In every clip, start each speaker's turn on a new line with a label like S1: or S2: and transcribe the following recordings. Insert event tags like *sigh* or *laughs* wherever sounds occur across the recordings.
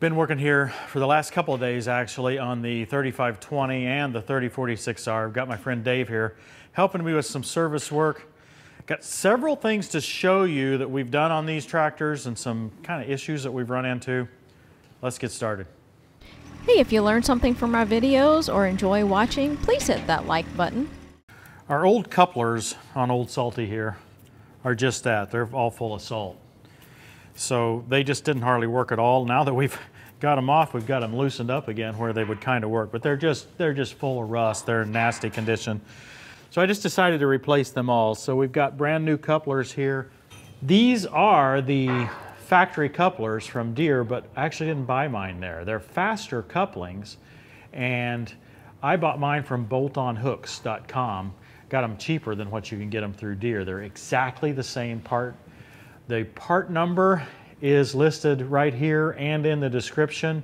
S1: Been working here for the last couple of days actually on the 3520 and the 3046R. I've got my friend Dave here helping me with some service work. Got several things to show you that we've done on these tractors and some kind of issues that we've run into. Let's get started.
S2: Hey, if you learned something from our videos or enjoy watching, please hit that like button.
S1: Our old couplers on Old Salty here are just that. They're all full of salt. So they just didn't hardly work at all. Now that we've *laughs* got them off, we've got them loosened up again where they would kind of work. But they're just, they're just full of rust. They're in nasty condition. So I just decided to replace them all. So we've got brand new couplers here. These are the factory couplers from Deere, but I actually didn't buy mine there. They're faster couplings, and I bought mine from boltonhooks.com. Got them cheaper than what you can get them through Deere. They're exactly the same part. The part number is listed right here and in the description.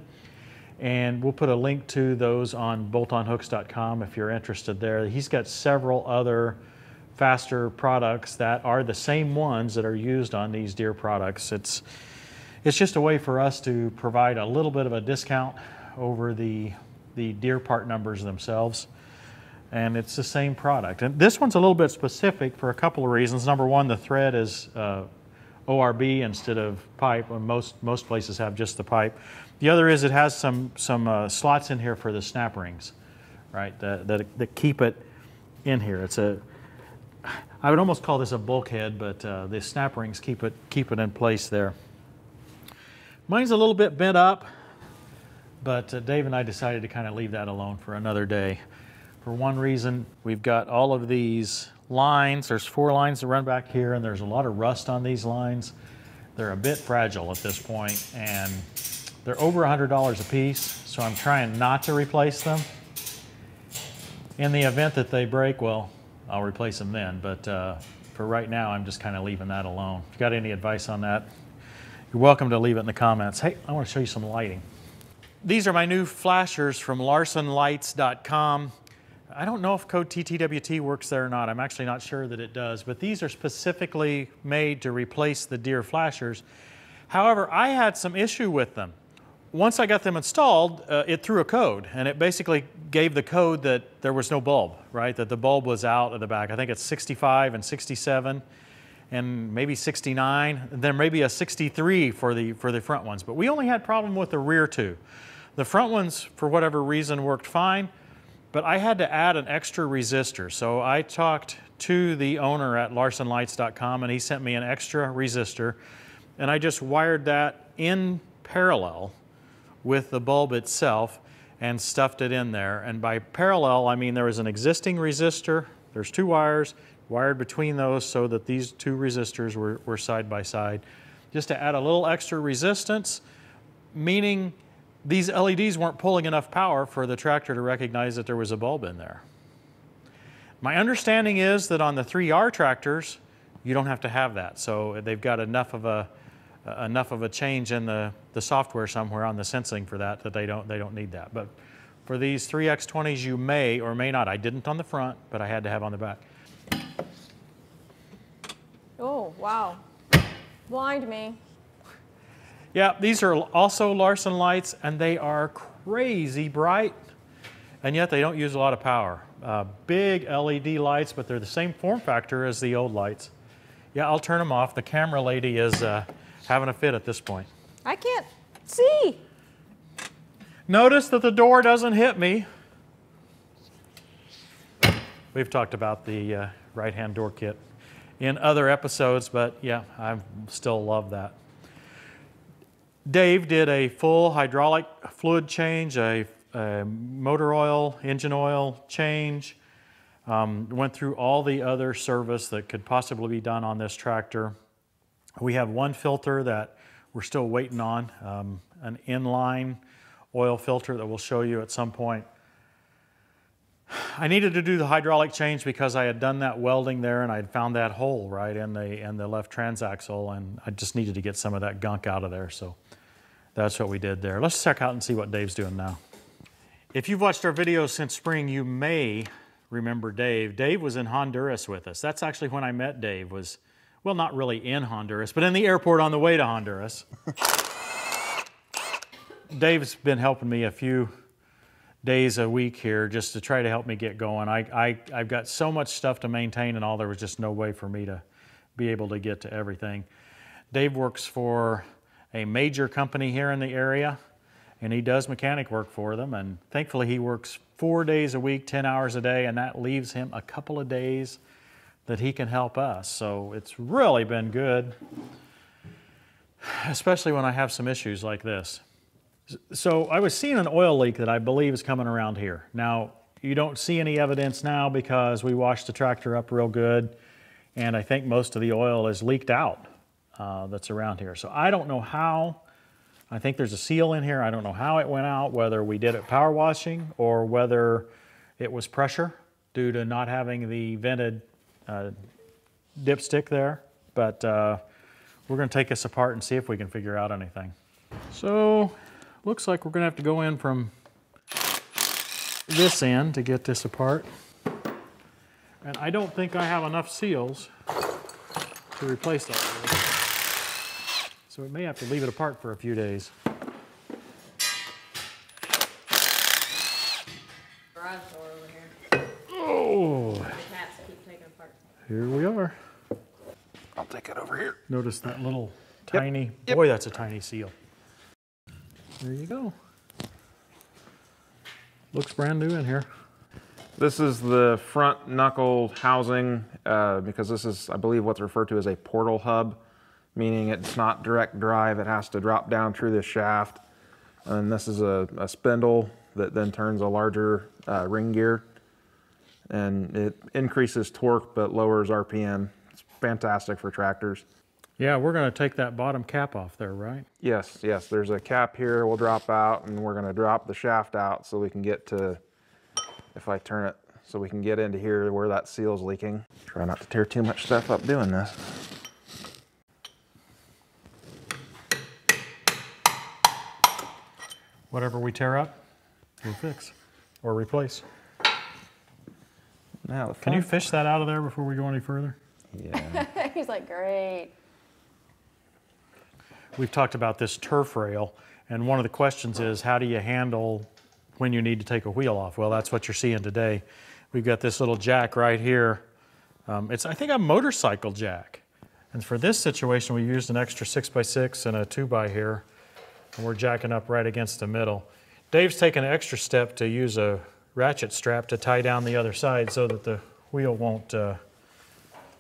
S1: And we'll put a link to those on boltonhooks.com if you're interested there. He's got several other faster products that are the same ones that are used on these Deere products. It's, it's just a way for us to provide a little bit of a discount over the, the Deere part numbers themselves. And it's the same product. And this one's a little bit specific for a couple of reasons. Number one, the thread is uh, ORB instead of pipe. Most, most places have just the pipe. The other is it has some, some uh, slots in here for the snap rings, right, that, that, that keep it in here. It's a, I would almost call this a bulkhead, but uh, the snap rings keep it, keep it in place there. Mine's a little bit bent up, but uh, Dave and I decided to kind of leave that alone for another day. For one reason, we've got all of these lines. There's four lines that run back here, and there's a lot of rust on these lines. They're a bit fragile at this point, and they're over $100 a piece, so I'm trying not to replace them. In the event that they break, well, I'll replace them then. But uh, for right now, I'm just kind of leaving that alone. If you got any advice on that, you're welcome to leave it in the comments. Hey, I want to show you some lighting. These are my new flashers from larsonlights.com. I don't know if code TTWT works there or not. I'm actually not sure that it does, but these are specifically made to replace the Deere flashers. However, I had some issue with them once I got them installed, uh, it threw a code, and it basically gave the code that there was no bulb, right? That the bulb was out of the back. I think it's 65 and 67, and maybe 69. There may be a 63 for the for the front ones, but we only had problem with the rear two. The front ones, for whatever reason, worked fine, but I had to add an extra resistor. So I talked to the owner at LarsonLights.com, and he sent me an extra resistor, and I just wired that in parallel with the bulb itself and stuffed it in there. And by parallel, I mean there was an existing resistor, there's two wires wired between those so that these two resistors were, were side by side. Just to add a little extra resistance, meaning these LEDs weren't pulling enough power for the tractor to recognize that there was a bulb in there. My understanding is that on the 3R tractors, you don't have to have that. So they've got enough of a enough of a change in the, the software somewhere on the sensing for that that they don't, they don't need that. But for these 3X20s, you may or may not. I didn't on the front, but I had to have on the back.
S3: Oh, wow. Blind me.
S1: Yeah, these are also Larson lights, and they are crazy bright, and yet they don't use a lot of power. Uh, big LED lights, but they're the same form factor as the old lights. Yeah, I'll turn them off. The camera lady is uh, having a fit at this point.
S3: I can't see.
S1: Notice that the door doesn't hit me. We've talked about the uh, right-hand door kit in other episodes, but yeah, I still love that. Dave did a full hydraulic fluid change, a, a motor oil, engine oil change, um, went through all the other service that could possibly be done on this tractor. We have one filter that we're still waiting on, um, an inline oil filter that we'll show you at some point. I needed to do the hydraulic change because I had done that welding there and I had found that hole right in the, in the left transaxle and I just needed to get some of that gunk out of there. So that's what we did there. Let's check out and see what Dave's doing now. If you've watched our videos since spring, you may remember Dave. Dave was in Honduras with us. That's actually when I met Dave was well, not really in Honduras, but in the airport on the way to Honduras. *laughs* Dave's been helping me a few days a week here just to try to help me get going. I, I, I've got so much stuff to maintain and all, there was just no way for me to be able to get to everything. Dave works for a major company here in the area and he does mechanic work for them. And thankfully, he works four days a week, 10 hours a day, and that leaves him a couple of days that he can help us. So it's really been good, especially when I have some issues like this. So I was seeing an oil leak that I believe is coming around here. Now, you don't see any evidence now because we washed the tractor up real good, and I think most of the oil is leaked out uh, that's around here. So I don't know how. I think there's a seal in here. I don't know how it went out, whether we did it power washing or whether it was pressure due to not having the vented uh, dipstick there. But uh, we're going to take this apart and see if we can figure out anything. So looks like we're going to have to go in from this end to get this apart. And I don't think I have enough seals to replace that with. So we may have to leave it apart for a few days.
S3: Garage door over here.
S1: Oh,
S3: cats keep taking apart.
S1: here we are.
S4: I'll take it over here.
S1: Notice that little
S4: Yep,
S1: tiny,
S4: yep.
S1: boy, that's a tiny seal. There you go. Looks brand new in here.
S4: This is the front knuckle housing uh, because this is, I believe, what's referred to as a portal hub, meaning it's not direct drive. It has to drop down through this shaft. And this is a, a spindle that then turns a larger uh, ring gear. And it increases torque but lowers RPM. It's fantastic for tractors.
S1: Yeah, we're gonna take that bottom cap off there, right?
S4: Yes, yes, there's a cap here, we'll drop out and we're gonna drop the shaft out so we can get to, if I turn it, so we can get into here where that seal's leaking. Try not to tear too much stuff up doing this.
S1: Whatever we tear up, we'll fix or replace.
S4: Now, the
S1: Can you fish that out of there before we go any further?
S4: Yeah, *laughs*
S3: He's like, great.
S1: We've talked about this turf rail, and one of the questions is how do you handle when you need to take a wheel off? Well, that's what you're seeing today. We've got this little jack right here. Um, it's, I think, a motorcycle jack. And for this situation, we used an extra 6x6 and a 2x here, and we're jacking up right against the middle. Dave's taken an extra step to use a ratchet strap to tie down the other side so that the wheel won't uh,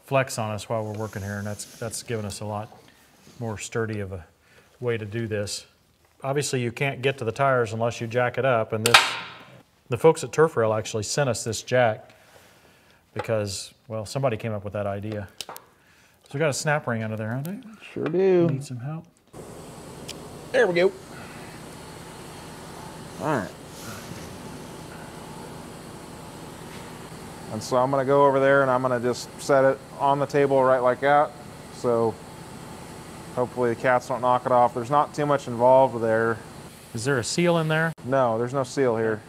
S1: flex on us while we're working here, and that's, that's given us a lot more sturdy of a way to do this. Obviously, you can't get to the tires unless you jack it up, and this, the folks at Turf Rail actually sent us this jack because, well, somebody came up with that idea. So we got a snap ring under there, huh, Dave?
S4: sure do.
S1: Need some help?
S4: There we go. All right. And so I'm gonna go over there and I'm gonna just set it on the table right like that. So hopefully the cats don't knock it off. There's not too much involved there.
S1: Is there a seal in there?
S4: No, there's no seal here.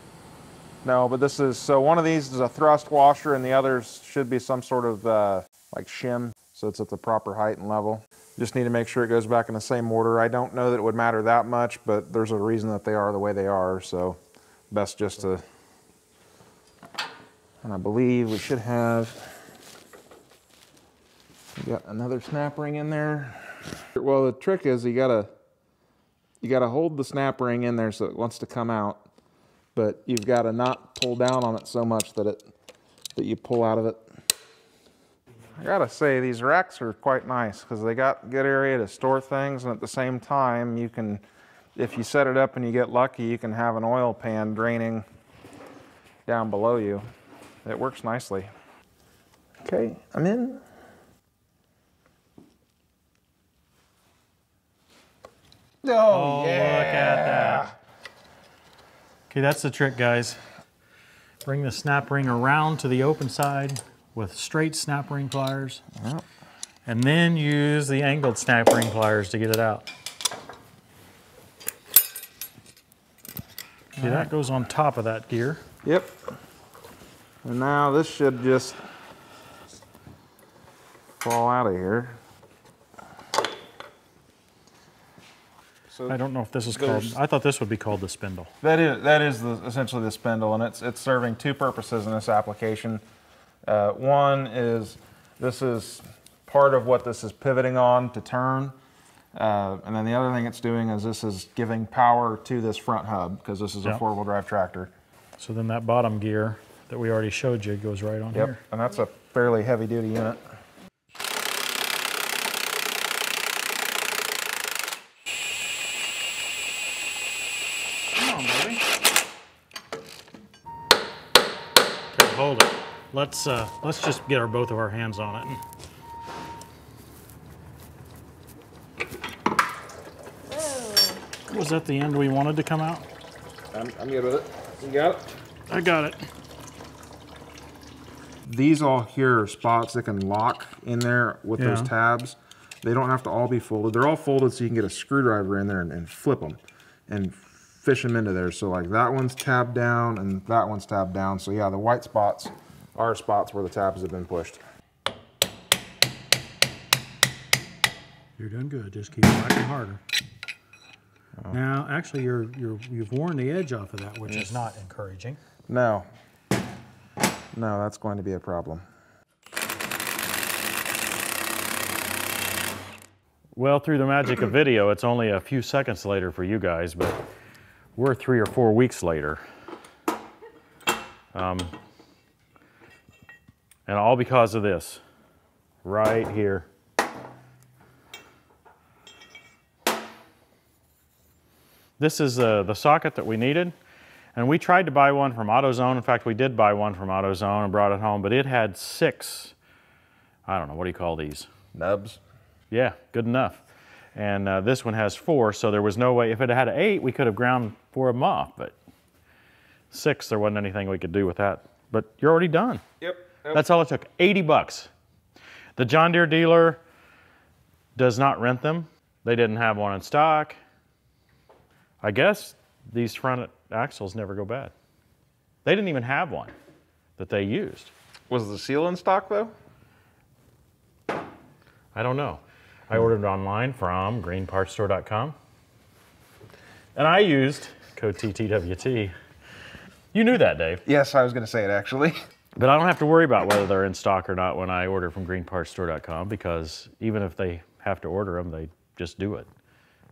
S4: No, but this is, so one of these is a thrust washer and the others should be some sort of uh, like shim. So it's at the proper height and level. Just need to make sure it goes back in the same order. I don't know that it would matter that much, but there's a reason that they are the way they are. So best just to, and I believe we should have, we got another snap ring in there. Well, the trick is you gotta, you gotta hold the snap ring in there so it wants to come out but you've got to not pull down on it so much that it that you pull out of it. I gotta say these racks are quite nice because they got good area to store things and at the same time you can if you set it up and you get lucky you can have an oil pan draining down below you. It works nicely. Okay, I'm in.
S1: Oh, oh, look at that. Okay, that's the trick, guys. Bring the snap ring around to the open side with straight snap ring pliers,
S4: Yep.
S1: and then use the angled snap ring pliers to get it out. Okay, that goes on top of that gear.
S4: Yep. And now this should just fall out of here. So
S1: I don't know if this is called, I thought this would be called the spindle.
S4: That is that is the, essentially the spindle, and it's it's serving two purposes in this application. Uh, one is this is part of what this is pivoting on to turn, uh, and then the other thing it's doing is this is giving power to this front hub because this is a four-wheel drive tractor.
S1: So then that bottom gear that we already showed you goes right on
S4: Yep,
S1: here.
S4: and that's a fairly heavy-duty unit.
S1: Come on, baby. Okay, hold it. Let's uh, let's just get our both of our hands on it. Was that the end we wanted to come out?
S4: I'm, I'm good with it. You got it.
S1: I got it.
S4: These all here are spots that can lock in there with those tabs. They don't have to all be folded. They're all folded so you can get a screwdriver in there and, and flip them and fish them into there. So like that one's tabbed down and that one's tabbed down. So yeah, the white spots are spots where the tabs have been pushed.
S1: You're doing good. Just keep whacking harder. Now, actually, you're you're you've worn the edge off of that, which is not encouraging.
S4: No. No, that's going to be a problem.
S1: Well, through the magic of video, it's only a few seconds later for you guys, but we're three or four weeks later. Um, and all because of this, right here. This is uh, the socket that we needed. And we tried to buy one from AutoZone. In fact, we did buy one from AutoZone and brought it home, but it had six, I don't know, what do you call these?
S4: Nubs.
S1: Yeah, good enough. And uh, this one has four, so there was no way. If it had eight, we could have ground four of them off. But six, there wasn't anything we could do with that. But you're already done.
S4: Yep.
S1: That's all it took. 80 bucks. The John Deere dealer does not rent them. They didn't have one in stock. I guess these front axles never go bad. They didn't even have one that they used.
S4: Was the seal in stock though?
S1: I don't know. I ordered it online from greenpartstore.com. And I used code TTWT. You knew that, Dave.
S4: Yes, I was going to say it actually. *laughs*
S1: But I don't have to worry about whether they're in stock or not when I order from greenpartstore.com because even if they have to order them, they just do it.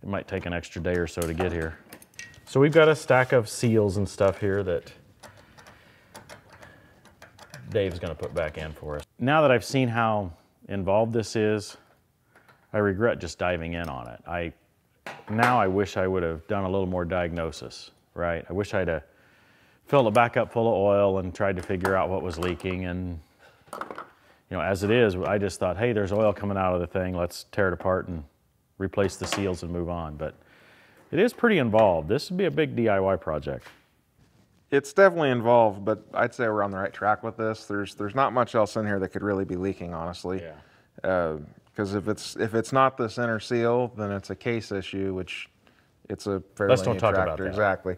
S1: It might take an extra day or so to get here. So we've got a stack of seals and stuff here that Dave's going to put back in for us. Now that I've seen how involved this is, I regret just diving in on it. I now I wish I would have done a little more diagnosis, right? I wish I'd have filled it back up full of oil and tried to figure out what was leaking and you know, as it is, I just thought, hey, there's oil coming out of the thing. Let's tear it apart and replace the seals and move on. But it is pretty involved. This would be a big DIY project.
S4: It's definitely involved, but I'd say we're on the right track with this. There's there's not much else in here that could really be leaking, honestly. Because uh, if it's if it's not this inner seal, then it's a case issue, which it's a fairly
S1: Let's don't
S4: new
S1: talk about
S4: tractor.
S1: that.
S4: Exactly.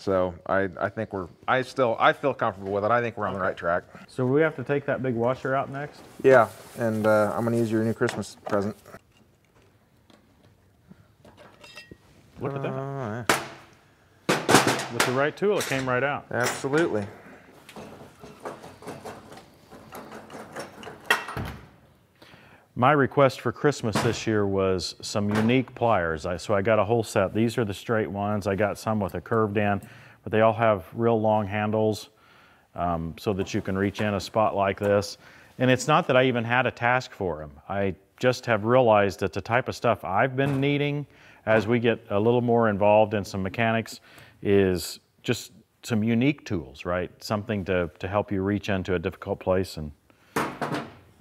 S4: So I I think we're I still I feel comfortable with it. I think we're on the right track.
S1: So we have to take that big washer out next?
S4: Yeah, and uh, I'm gonna use your new Christmas present.
S1: Look at that.
S4: Uh, yeah,
S1: With the right tool, it came right out.
S4: absolutely.
S1: My request for Christmas this year was some unique pliers. I, so I got a whole set. These are the straight ones. I got some with a curved end, but they all have real long handles um, so that you can reach in a spot like this. And it's not that I even had a task for them. I just have realized that the type of stuff I've been needing as we get a little more involved in some mechanics is just some unique tools, right? Something to, to help you reach into a difficult place and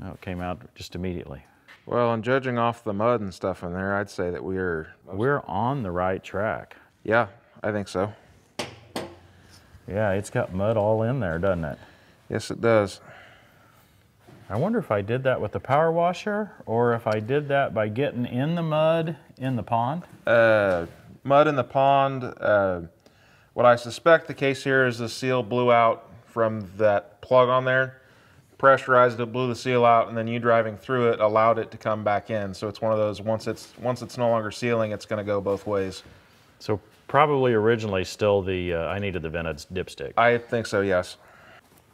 S1: Oh, it came out just immediately.
S4: Well, and judging off the mud and stuff in there, I'd say that we are.
S1: We're on the right track.
S4: Yeah, I think so.
S1: Yeah, it's got mud all in there, doesn't it?
S4: Yes, it does.
S1: I wonder if I did that with the power washer or if I did that by getting in the mud in the pond.
S4: Uh, mud in the pond. Uh, what I suspect the case here is the seal blew out from that plug on there, pressurized it, blew the seal out, and then you driving through it allowed it to come back in. So it's one of those once it's once it's no longer sealing, it's going to go both ways.
S1: So probably originally still the, uh, I needed the vented dipstick.
S4: I think so. Yes.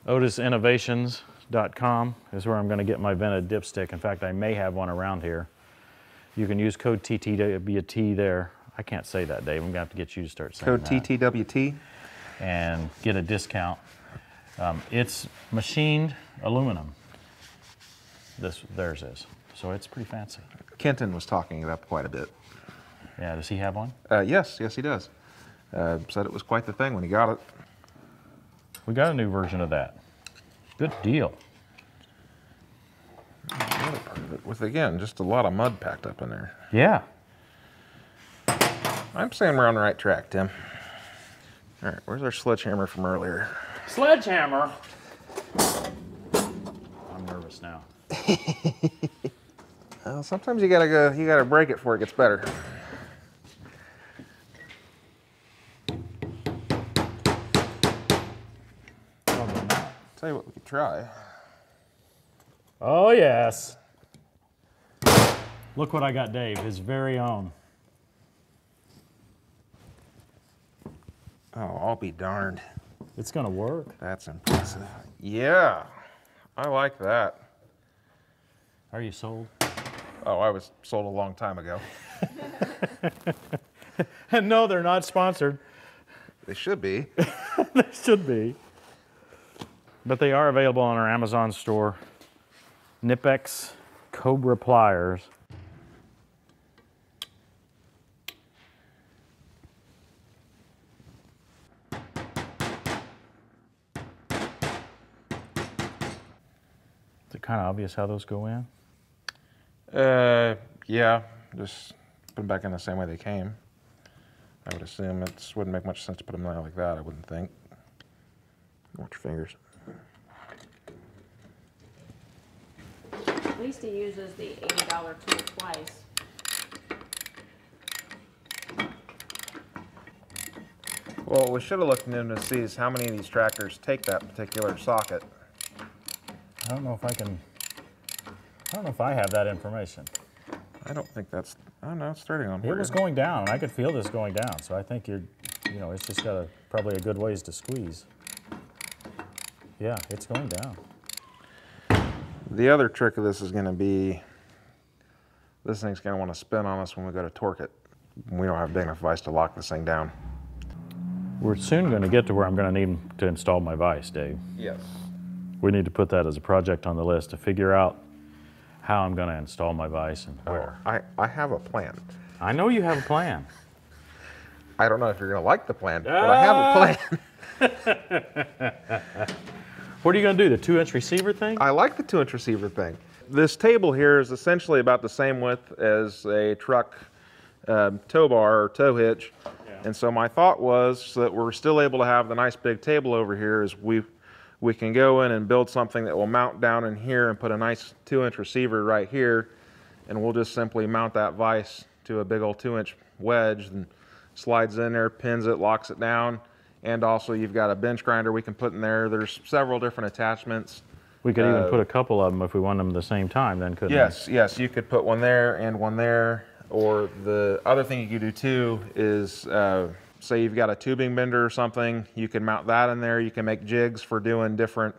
S1: OtisInnovations.com is where I'm going to get my vented dipstick. In fact, I may have one around here. You can use code TTWT there. I can't say that, Dave. I'm going to have to get you to start saying
S4: Code
S1: that.
S4: TTWT.
S1: and get a discount. Um, it's machined aluminum. This theirs is, so it's pretty fancy.
S4: Kenton was talking it up quite a bit.
S1: Yeah, does he have one?
S4: Uh, yes, yes, he does. Uh, said it was quite the thing when he got it.
S1: We got a new version of that. Good deal.
S4: The other part of it, with again just a lot of mud packed up in there.
S1: Yeah.
S4: I'm saying we're on the right track, Tim. All right, where's our sledgehammer from earlier?
S1: Sledgehammer. I'm nervous now. *laughs*
S4: Well, sometimes you gotta go. You gotta break it before it gets better. Tell you what, we could try.
S1: Oh yes. Look what I got, Dave. His very own.
S4: Oh, I'll be darned.
S1: It's gonna work.
S4: That's impressive. Yeah, I like that.
S1: Are you sold?
S4: Oh, I was sold a long time ago.
S1: And *laughs* no, they're not sponsored.
S4: They should be. *laughs*
S1: They should be. But they are available on our Amazon store. Knipex Cobra pliers. Is it kind of obvious how those go in?
S4: Uh, yeah, just put them back in the same way they came. I would assume it wouldn't make much sense to put them there like that. I wouldn't think. Watch your fingers.
S3: At least he uses the eighty dollar tool twice.
S4: Well, we should have looked into to see is how many of these tractors take that particular socket.
S1: I don't know if I can. I don't know if I have that information.
S4: I don't think that's. Oh no, it's starting on. Here.
S1: It was
S4: weird.
S1: going down, and I could feel this going down. So I think you're, you know, it's just got a, probably a good ways to squeeze. Yeah, it's going down.
S4: The other trick of this is going to be. This thing's going to want to spin on us when we go to torque it. We don't have big enough vise to lock this thing down.
S1: We're soon going to get to where I'm going to need to install my vise, Dave.
S4: Yes.
S1: We need to put that as a project on the list to figure out how I'm going to install my vise and where.
S4: I, I have a plan.
S1: I know you have a plan.
S4: I don't know if you're going to like the plan, but I have a plan. *laughs*
S1: What are you going to do? The two-inch receiver thing?
S4: I like the two inch receiver thing. This table here is essentially about the same width as a truck um, tow bar or tow hitch. And so my thought was so that we're still able to have the nice big table over here is we we can go in and build something that will mount down in here and put a nice two inch receiver right here and we'll just simply mount that vise to a big old two inch wedge and slides in there, pins it, locks it down. And also you've got a bench grinder we can put in there. There's several different attachments.
S1: We could even
S4: Uh,
S1: put a couple of them if we want them at the same time, then couldn't we?
S4: Yes, yes, you could put one there and one there. Or the other thing you could do too is, uh, say you've got a tubing bender or something, you can mount that in there. You can make jigs for doing different.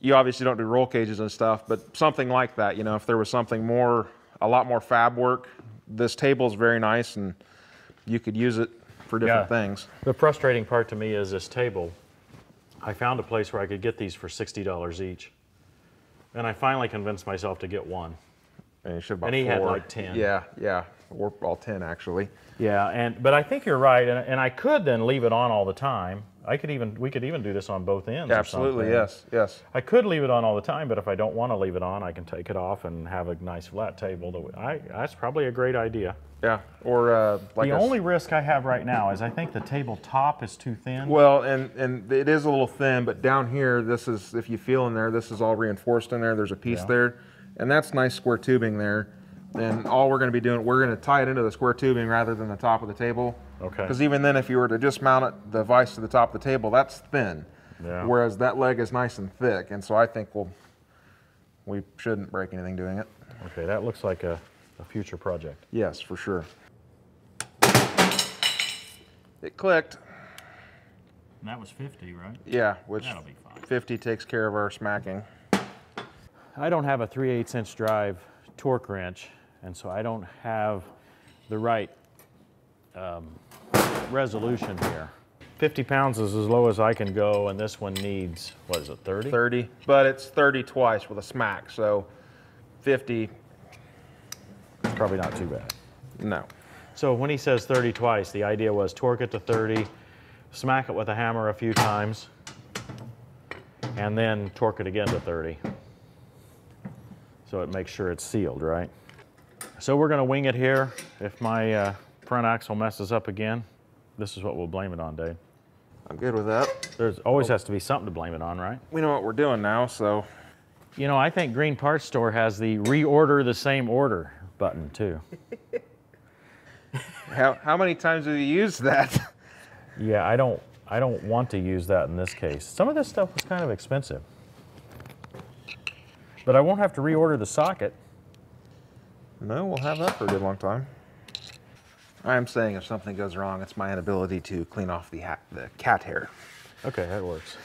S4: You obviously don't do roll cages and stuff, but something like that. You know, if there was something more, a lot more fab work, this table is very nice and you could use it for different
S1: Yeah.
S4: things.
S1: The frustrating part to me is this table. I found a place where I could get these for $60 each. And I finally convinced myself to get one.
S4: And you should have bought
S1: And he had like 10.
S4: Yeah, yeah, or all ten actually.
S1: Yeah, and but I think you're right, and, and I could then leave it on all the time. I could even we could even do this on both ends.
S4: Absolutely, yes, yes.
S1: I could leave it on all the time, but if I don't want to leave it on, I can take it off and have a nice flat table. I, that's probably a great idea.
S4: Yeah, or uh, like
S1: the only risk I have right now is I think the table top is too thin.
S4: Well, and and it is a little thin, but down here, this is if you feel in there, this is all reinforced in there. There's a piece
S1: Yeah.
S4: there, and that's nice square tubing there. And all we're going to be doing, we're going to tie it into the square tubing rather than the top of the table.
S1: Okay.
S4: Because even then, if you were to just mount it, the vise to the top of the table, that's thin.
S1: Yeah.
S4: Whereas that leg is nice and thick, and so I think we'll We shouldn't break anything doing it.
S1: Okay, that looks like a, a future project.
S4: Yes, for sure. It clicked.
S1: And that was 50, right?
S4: Yeah, which
S1: That'll be fine.
S4: 50 takes care of our smacking.
S1: I don't have a 3 8 inch drive torque wrench, and so I don't have the right um, resolution here. 50 pounds is as low as I can go, and this one needs, what is it, 30?
S4: 30, but it's 30 twice with a smack, so 50,
S1: It's probably not too bad.
S4: no.
S1: So when he says 30 twice, the idea was torque it to 30, smack it with a hammer a few times, and then torque it again to 30. So it makes sure it's sealed, right? So we're gonna wing it here. If my uh, front axle messes up again, this is what we'll blame it on, Dave.
S4: I'm good with that.
S1: There's always has to be something to blame it on, right?
S4: We know what we're doing now, so
S1: You know, I think Green Parts Store has the reorder the same order button too. *laughs*
S4: how, how many times have you used that? *laughs*
S1: Yeah, I don't I don't want to use that in this case. Some of this stuff was kind of expensive. But I won't have to reorder the socket.
S4: No, we'll have that for a good long time. I'm saying if something goes wrong, it's my inability to clean off the, the cat hair.
S1: Okay, that works.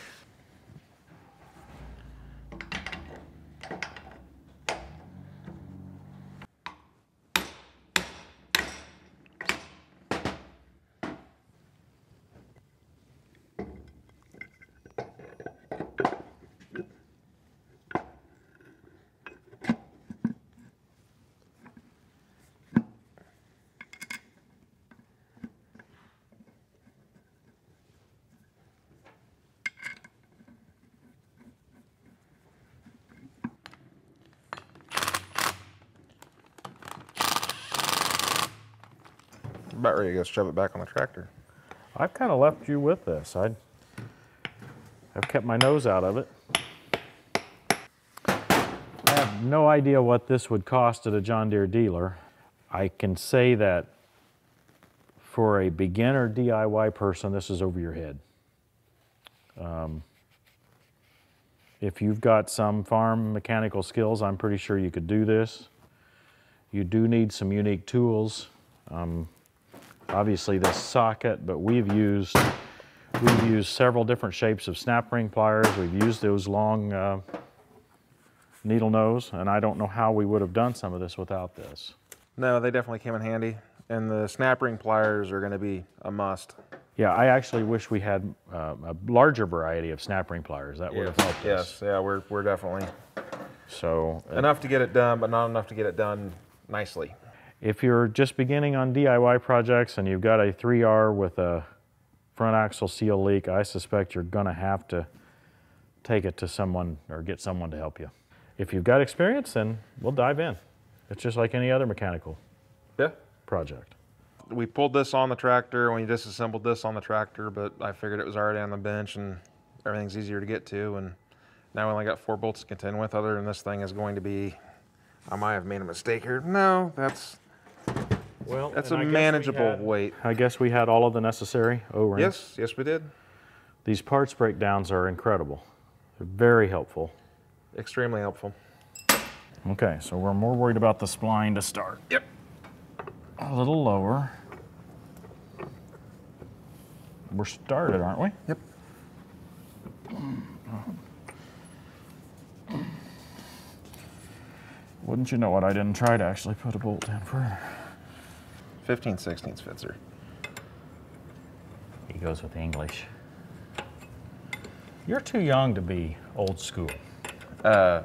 S4: About ready to go shove it back on the tractor.
S1: I've kind of left you with this. I I've kept my nose out of it. I have no idea what this would cost at a John Deere dealer. I can say that for a beginner DIY person, this is over your head. Um, if you've got some farm mechanical skills, I'm pretty sure you could do this. You do need some unique tools. Um, obviously this socket, but we've used we've used several different shapes of snap ring pliers. We've used those long uh, needle nose, and I don't know how we would have done some of this without this.
S4: No, they definitely came in handy. And the snap ring pliers are going to be a must.
S1: Yeah, I actually wish we had uh, a larger variety of snap ring pliers. That would have helped
S4: Yes,
S1: us.
S4: yeah, we're, we're definitely
S1: So uh,
S4: enough to get it done, but not enough to get it done nicely.
S1: If you're just beginning on DIY projects and you've got a 3R with a front axle seal leak, I suspect you're going to have to take it to someone or get someone to help you. If you've got experience, then we'll dive in. It's just like any other mechanical
S4: Yeah.
S1: project.
S4: We pulled this on the tractor when we disassembled this on the tractor, but I figured it was already on the bench and everything's easier to get to. And now we only got four bolts to contend with. Other than this thing is going to be, I might have made a mistake here. No, that's
S1: Well,
S4: that's a manageable weight.
S1: I guess we had all of the necessary O-rings.
S4: Yes, yes, we did.
S1: These parts breakdowns are incredible. They're very helpful.
S4: Extremely helpful.
S1: Okay, so we're more worried about the spline to start.
S4: Yep.
S1: A little lower. We're started, aren't we?
S4: Yep.
S1: Wouldn't you know it, I didn't try to actually put a bolt in further.
S4: 15 16 fits her.
S1: He goes with English. You're too young to be old school.
S4: Uh,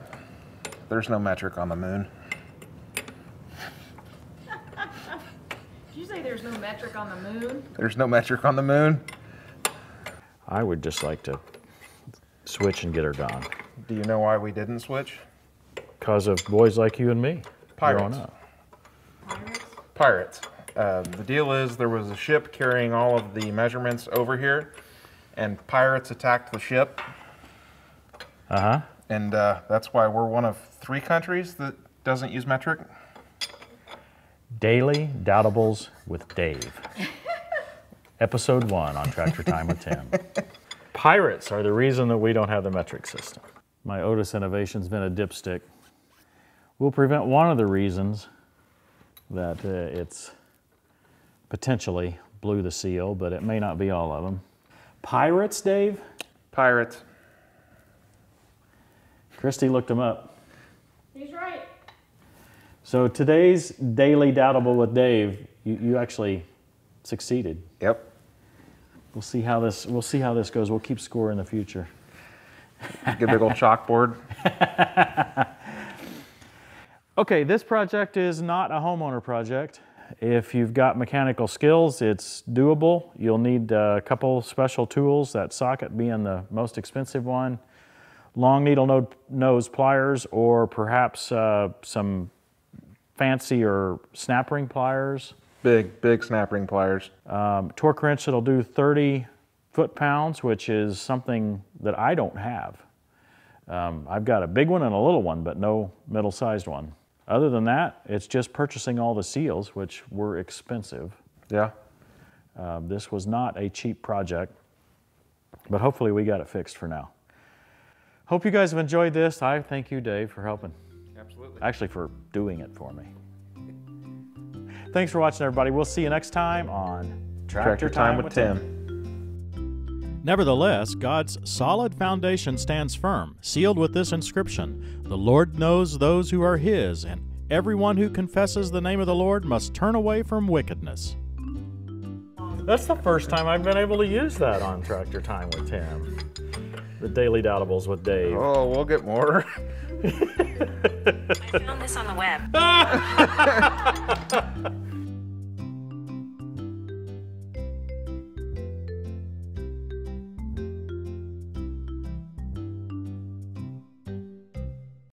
S4: there's no metric on the moon.
S3: Did you say there's no metric on the moon?
S4: There's no metric on the moon.
S1: I would just like to switch and get her gone.
S4: Do you know why we didn't switch?
S1: Because of boys like you and me growing
S4: Pirates.
S1: up.
S3: Pirates?
S4: Pirates. Uh, the deal is there was a ship carrying all of the measurements over here, and pirates attacked the ship,
S1: Uh huh.
S4: and uh, that's why we're one of three countries that doesn't use metric.
S1: Daily Doubtables with Dave. *laughs* Episode one on Tractor Time with Tim. *laughs* Pirates are the reason that we don't have the metric system. My Otis innovation's been a dipstick We'll prevent one of the reasons that uh, it's potentially blew the seal, but it may not be all of them. Pirates, Dave?
S4: Pirates.
S1: Christy looked them up.
S3: He's right.
S1: So today's Daily Doubtable with Dave, you, you actually succeeded.
S4: Yep.
S1: We'll see how this we'll see how this goes. We'll keep score in the future.
S4: Get a big old chalkboard. *laughs*
S1: Okay, this project is not a homeowner project. If you've got mechanical skills, it's doable. You'll need a couple special tools, that socket being the most expensive one, long needle no- nose pliers, or perhaps uh, some fancy or snap ring pliers.
S4: Big, big snap ring pliers.
S1: Um, torque wrench that'll do 30 foot pounds, which is something that I don't have. Um, I've got a big one and a little one, but no middle sized one. Other than that, it's just purchasing all the seals, which were expensive.
S4: Yeah.
S1: Um, this was not a cheap project, but hopefully we got it fixed for now. Hope you guys have enjoyed this. I thank you, Dave, for helping.
S4: Absolutely.
S1: Actually, for doing it for me. Thanks for watching, everybody. We'll see you next time on
S4: Tractor time with Tim.
S1: Nevertheless, God's solid foundation stands firm, sealed with this inscription The Lord knows those who are His, and everyone who confesses the name of the Lord must turn away from wickedness. That's the first time I've been able to use that on Tractor Time with Tim. The Daily Doubtables with Dave.
S4: Oh, we'll get more. *laughs*
S5: I found this on the web. *laughs*